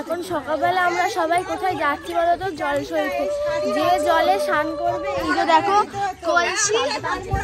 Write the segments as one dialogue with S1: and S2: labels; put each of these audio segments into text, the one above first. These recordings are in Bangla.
S1: এখন সকালবেলা আমরা সবাই কোথায় যাচ্ছি বলো তো জল সইতে। যে জলে স্নান করবে, এই দেখো, কলসি।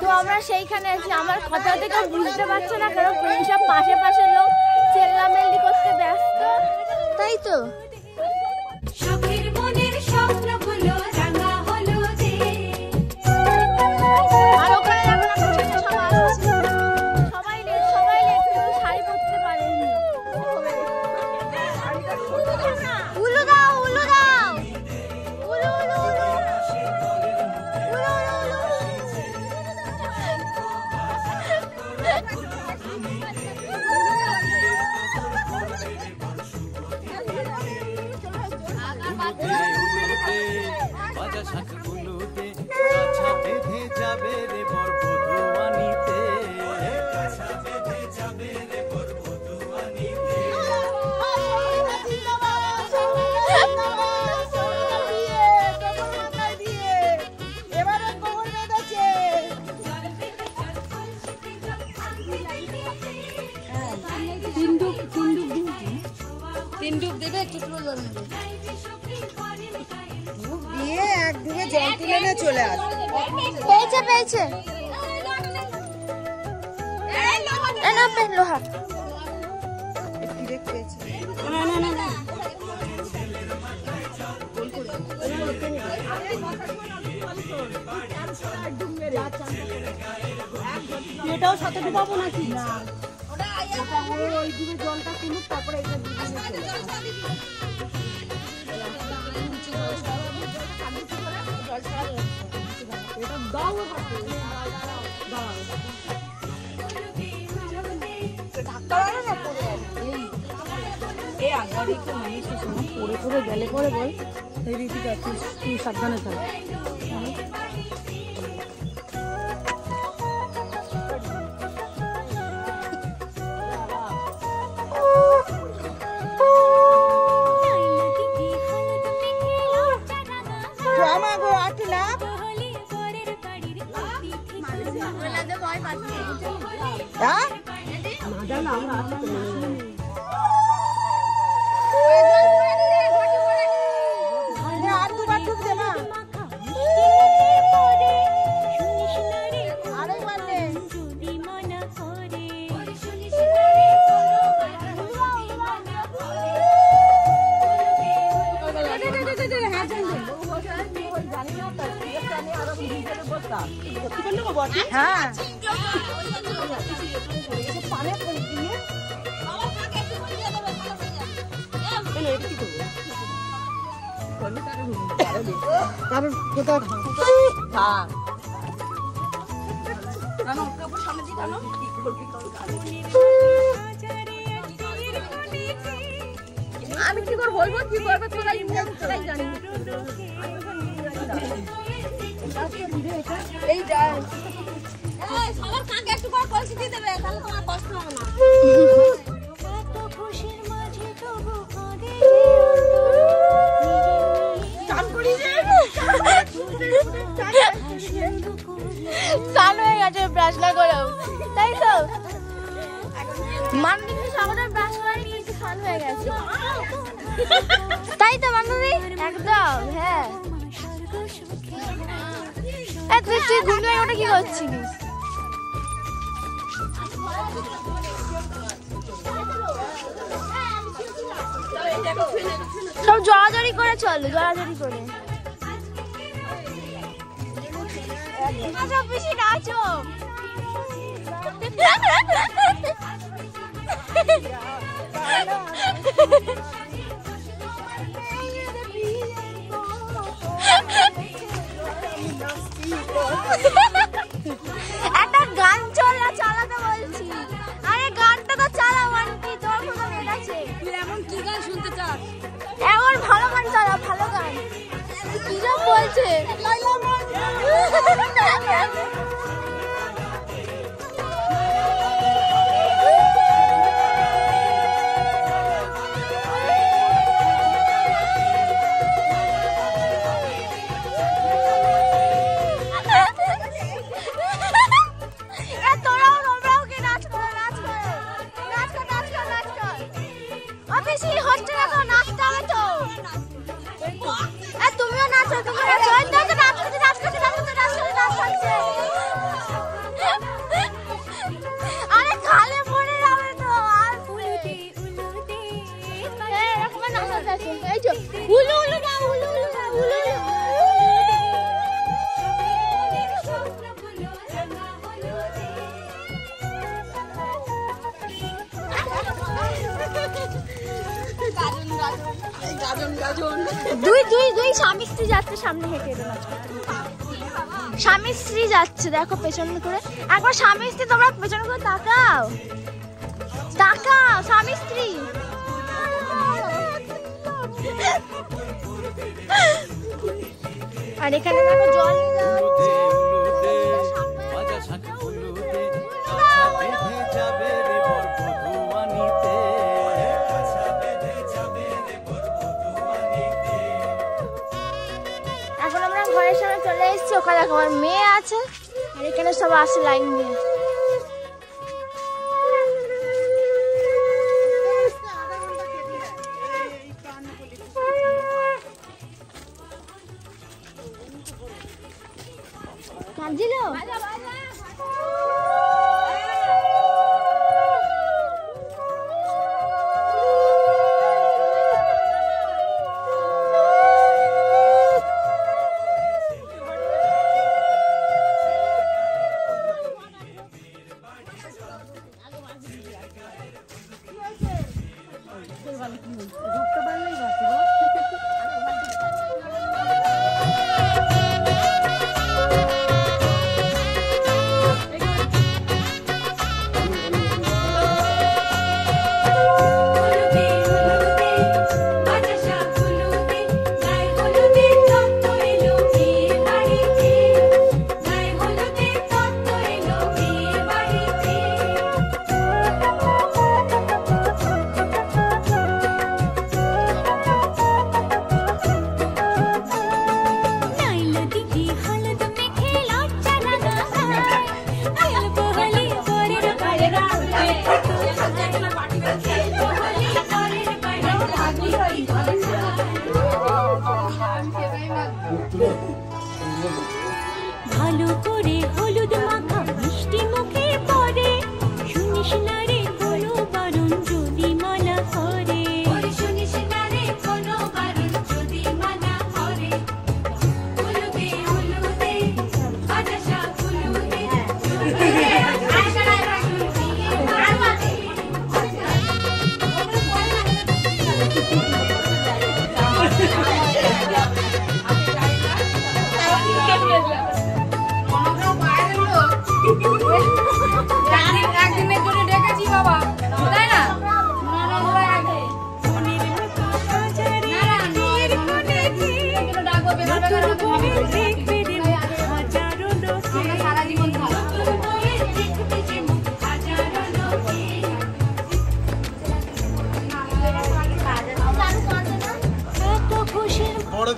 S1: তো আমরা সেইখানে আছি। আমার কথা থেকে বুঝতে পারছ না, কারণ সব পাশে পাশে লোক চেল্লামেল্লি করতে ব্যস্ত। তাই তো।
S2: জল
S3: দিয়ে এক ডুবে জল তুলে নিয়ে চলে আসবে
S1: পেয়েছে পেয়েছে। না লোহা।
S3: ফিরে
S2: এটাও সাথে ডুবাবো নাকি? না।
S3: ওই ডুবে জলটা তুলুক তারপরে এটা
S2: পড়ে পড়ে গেলে পরে বল। এই রীতিকা তুই সাবধানে থাক।
S3: হ্যাঁ।
S2: কারণ কোথাও
S1: আমি কি করব? বলব? কি করবে? তোরাই তোরাই জানি। এই হয়ে গেছে ব্রাশ না করেও তাই তো? স্নান হয়ে গেছে। তাই তো বান্ধবী একদম হ্যাঁ। তুই তুই ওটা কি করছিলিস? সব জড়াজড়ি করে চলো জড়াজড়ি করে। বেশি নাচো একটা ও পিসি হচ্ছে সামনে হেঁটে করতে। স্বামী স্ত্রী যাচ্ছে, দেখো পেছন করে। একবার স্বামী স্ত্রী, তোমরা পেছন করে তাকাও। তাকাও, স্বামী স্ত্রী। আর এখানে দেখো জল। চলে এসছি ওখানে দেখো আমার মেয়ে আছে আর এখানে সব আসে লাইন দিয়ে। কাঁদছিল
S4: irgendwann mit dem Hund.
S2: Also,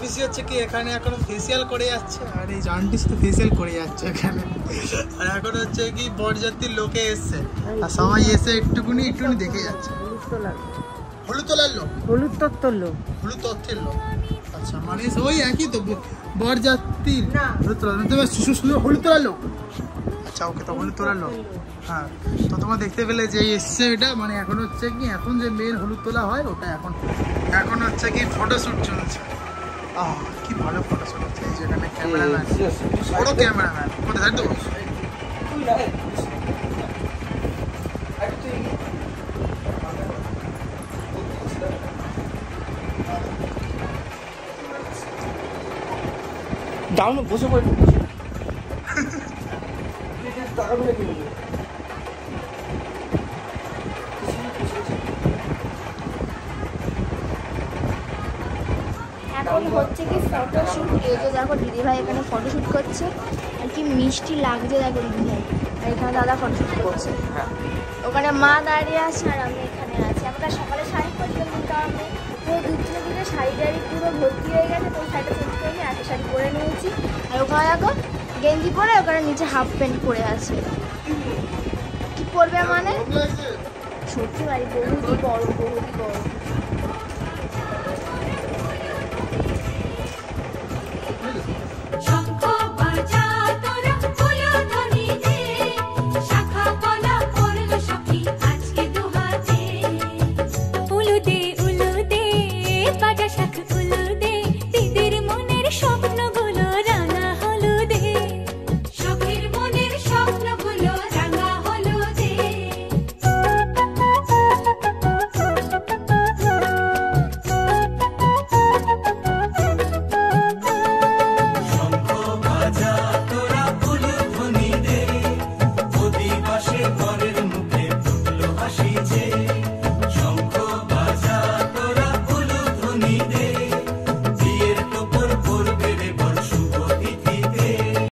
S2: পিসি হচ্ছে কি এখানে এখন ফেসিয়াল করে যাচ্ছে? আর এই আন্টি শুধু ফেসিয়াল করে যাচ্ছে এখানে। আর এখন হচ্ছে কি বরযাত্রীর লোকে এসছে। আর সবাই এসে একটুকুনি একটুকুনি দেখে যাচ্ছে। হলুদ তোলার লোক।
S5: হলুদ তত্ত্বর লোক।
S2: হলুদ তথ্যের লোক। আচ্ছা মানে ওই একই তো বরযাত্রীর হলুদ তোলার। তবে শুধু শুধু হলুদ তোলার লোক? আচ্ছা ওকে তো হলুদ তোলার লোক। হ্যাঁ তো তোমরা দেখতে পেলে যে এসছে এটা। মানে এখন হচ্ছে কি এখন যে মেন হলুদ তোলা হয় ওটা এখন এখন হচ্ছে কি ফটোশ্যুট চলছে। আহ কি ভালো ফটো শুট হচ্ছে যেখানে ক্যামেরাম্যান বড় ক্যামেরাম্যান কোথায় থাকতো
S6: ডাউন বসে পড়ে
S1: এখন হচ্ছে কি ফটোশ্যুট এই যে দেখো দিদিভাই এখানে ফটোশ্যুট করছে। আর কি মিষ্টি লাগছে দেখো দিদিভাই। আর এখানে দাদা ফটোশ্যুট করছে। ওখানে মা দাঁড়িয়ে আছে আর আমি এখানে আছি। আমরা সকালে শাড়ি পরছিলাম কিন্তু আমি পুরো দূর থেকে দূরে শাড়ি টাড়ি পুরো ভর্তি হয়ে গেছে, তো শাড়িটা চেঞ্জ করে নিয়ে একটা শাড়ি পরে নিয়েছি। আর ওখানে দেখো গেঞ্জি পরে, ওখানে নিচে হাফ প্যান্ট পরে আছে। কি পরবে মানে? সত্যি বাড়ি বহুতই বড় বহুতই বড়।